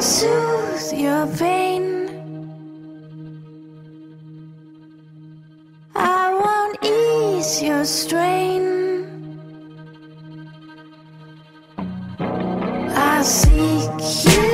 Soothe your pain. I won't ease your strain. I seek you.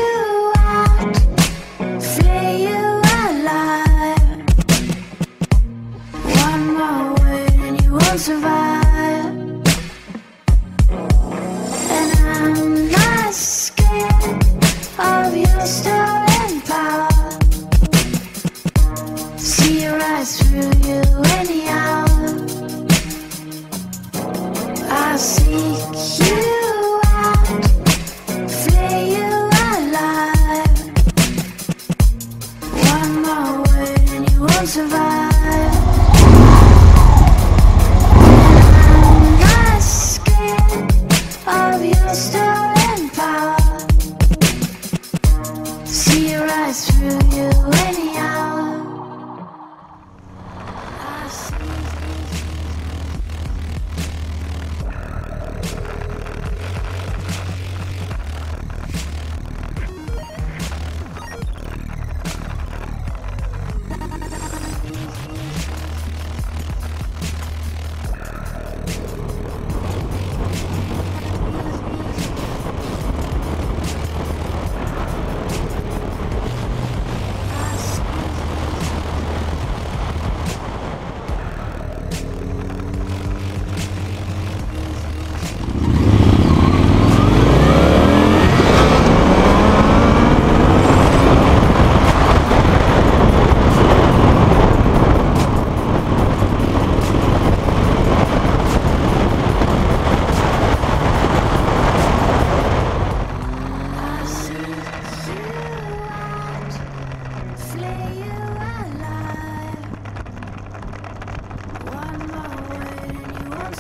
through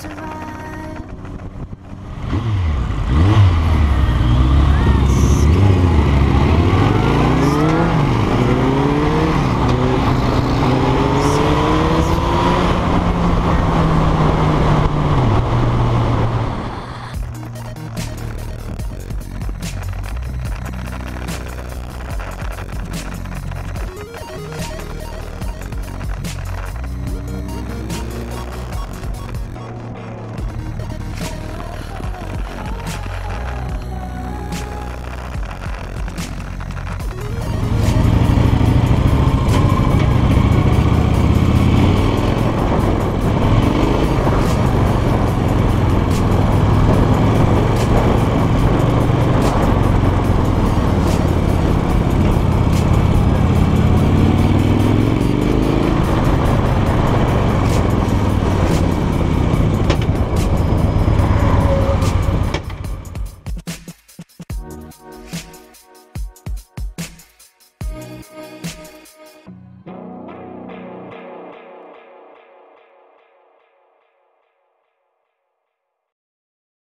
survive.